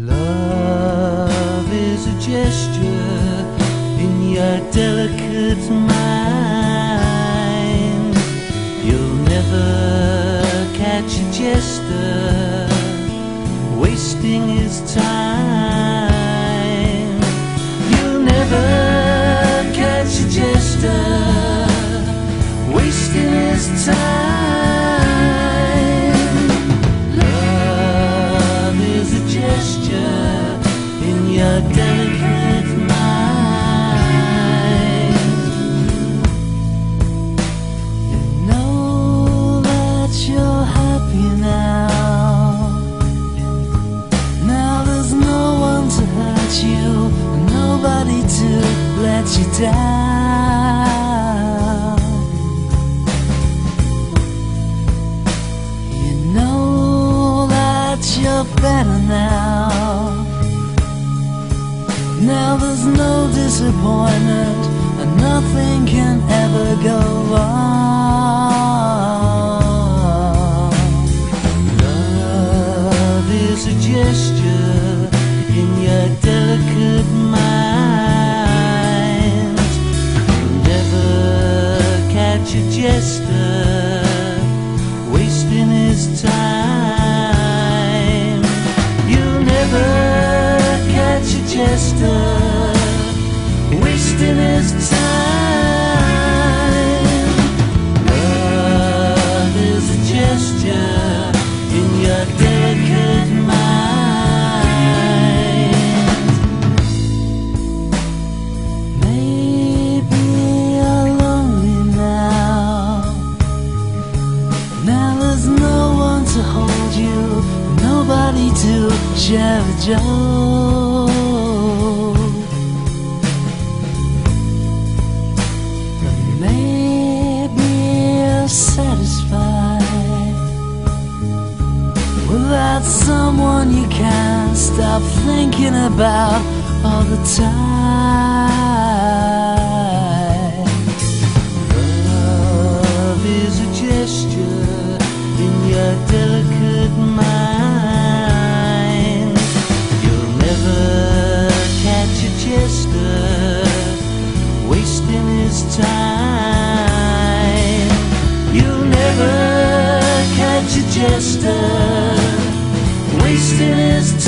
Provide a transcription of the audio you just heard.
Love is a gesture in your delicate mind. You'll never catch a jester wasting his time. Nobody to let you down. You know that you're better now. Now there's no disappointment, and nothing can ever go wrong. Love is a gesture catch a jester wasting his time. You'll never catch a jester to hold you, nobody to share a joke. But maybe satisfied without someone you can't stop thinking about all the time. Love is a gesture in your never catch